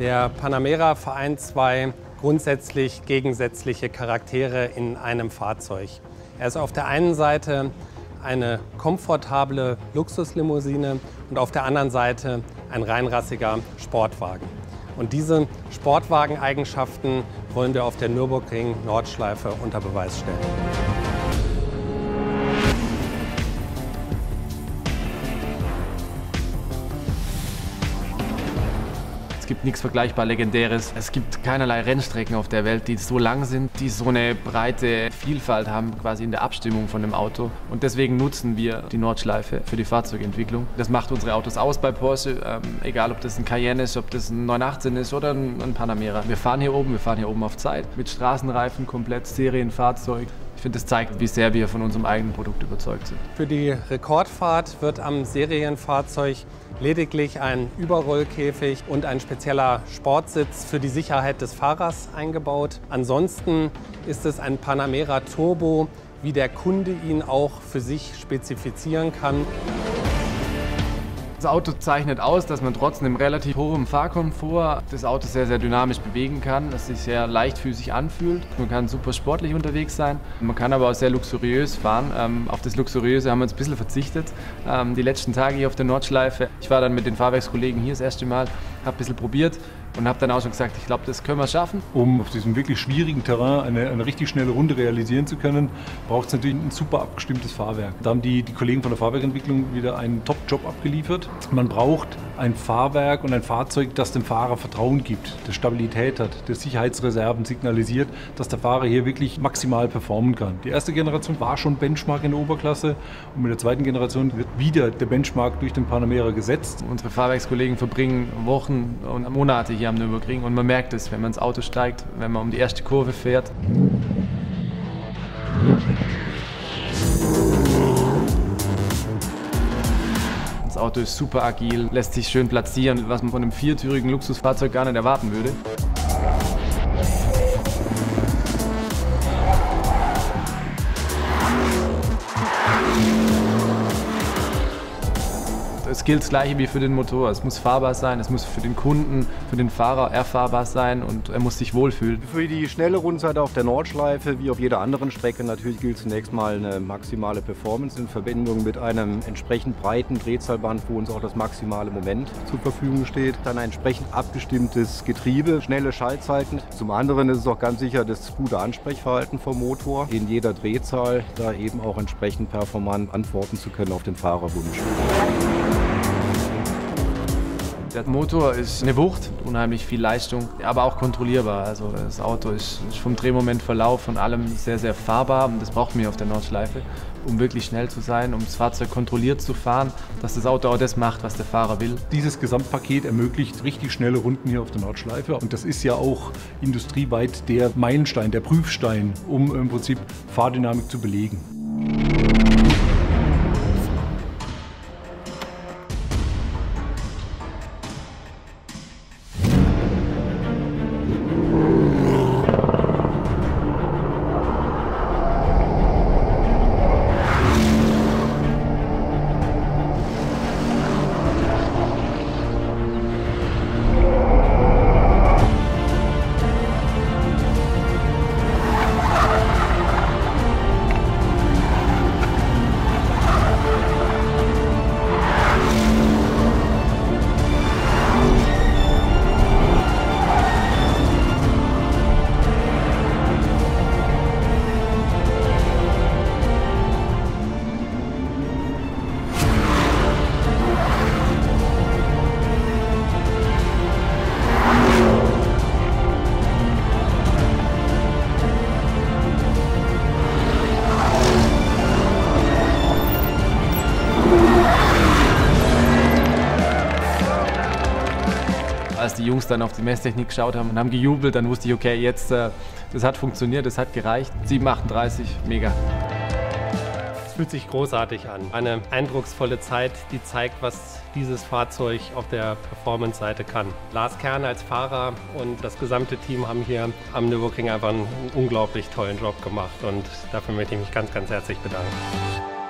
Der Panamera vereint zwei grundsätzlich gegensätzliche Charaktere in einem Fahrzeug. Er ist auf der einen Seite eine komfortable Luxuslimousine und auf der anderen Seite ein reinrassiger Sportwagen. Und diese Sportwageneigenschaften wollen wir auf der Nürburgring Nordschleife unter Beweis stellen. Gibt nichts vergleichbar Legendäres. Es gibt keinerlei Rennstrecken auf der Welt, die so lang sind, die so eine breite Vielfalt haben, quasi in der Abstimmung von dem Auto. Und deswegen nutzen wir die Nordschleife für die Fahrzeugentwicklung. Das macht unsere Autos aus bei Porsche, ähm, egal ob das ein Cayenne ist, ob das ein 918 ist oder ein, ein Panamera. Wir fahren hier oben, wir fahren hier oben auf Zeit mit Straßenreifen, komplett Serienfahrzeug. Ich finde, das zeigt, wie sehr wir von unserem eigenen Produkt überzeugt sind. Für die Rekordfahrt wird am Serienfahrzeug lediglich ein Überrollkäfig und ein spezieller Sportsitz für die Sicherheit des Fahrers eingebaut. Ansonsten ist es ein Panamera Turbo, wie der Kunde ihn auch für sich spezifizieren kann. Das Auto zeichnet aus, dass man trotz einem relativ hohen Fahrkomfort das Auto sehr, sehr dynamisch bewegen kann, dass sich sehr leichtfüßig anfühlt. Man kann super sportlich unterwegs sein, man kann aber auch sehr luxuriös fahren. Ähm, auf das Luxuriöse haben wir uns ein bisschen verzichtet. Ähm, die letzten Tage hier auf der Nordschleife, ich war dann mit den Fahrwerkskollegen hier das erste Mal, habe ein bisschen probiert und habe dann auch schon gesagt, ich glaube, das können wir schaffen. Um auf diesem wirklich schwierigen Terrain eine, eine richtig schnelle Runde realisieren zu können, braucht es natürlich ein super abgestimmtes Fahrwerk. Da haben die, die Kollegen von der Fahrwerkentwicklung wieder einen Top-Job abgeliefert. Man braucht ein Fahrwerk und ein Fahrzeug, das dem Fahrer Vertrauen gibt, das Stabilität hat, das Sicherheitsreserven signalisiert, dass der Fahrer hier wirklich maximal performen kann. Die erste Generation war schon Benchmark in der Oberklasse und mit der zweiten Generation wird wieder der Benchmark durch den Panamera gesetzt. Unsere Fahrwerkskollegen verbringen Wochen und Monate hier hier am Nürburgring und man merkt es, wenn man ins Auto steigt, wenn man um die erste Kurve fährt. Das Auto ist super agil, lässt sich schön platzieren, was man von einem viertürigen Luxusfahrzeug gar nicht erwarten würde. Es gilt das Gleiche wie für den Motor. Es muss fahrbar sein, es muss für den Kunden, für den Fahrer erfahrbar sein und er muss sich wohlfühlen. Für die schnelle Rundseite auf der Nordschleife, wie auf jeder anderen Strecke, natürlich gilt zunächst mal eine maximale Performance in Verbindung mit einem entsprechend breiten Drehzahlband, wo uns auch das maximale Moment zur Verfügung steht. Dann ein entsprechend abgestimmtes Getriebe, schnelle Schaltzeiten. Zum anderen ist es auch ganz sicher das gute Ansprechverhalten vom Motor, in jeder Drehzahl da eben auch entsprechend performant antworten zu können auf den Fahrerwunsch. Der Motor ist eine Wucht, unheimlich viel Leistung, aber auch kontrollierbar. Also das Auto ist vom Drehmomentverlauf von allem sehr, sehr fahrbar und das braucht man auf der Nordschleife, um wirklich schnell zu sein, um das Fahrzeug kontrolliert zu fahren, dass das Auto auch das macht, was der Fahrer will. Dieses Gesamtpaket ermöglicht richtig schnelle Runden hier auf der Nordschleife und das ist ja auch industrieweit der Meilenstein, der Prüfstein, um im Prinzip Fahrdynamik zu belegen. Als die Jungs dann auf die Messtechnik geschaut haben und haben gejubelt, dann wusste ich, okay, jetzt, äh, das hat funktioniert, das hat gereicht. 7,38, mega. Es fühlt sich großartig an. Eine eindrucksvolle Zeit, die zeigt, was dieses Fahrzeug auf der Performance-Seite kann. Lars Kern als Fahrer und das gesamte Team haben hier am Nürburgring einfach einen unglaublich tollen Job gemacht und dafür möchte ich mich ganz, ganz herzlich bedanken.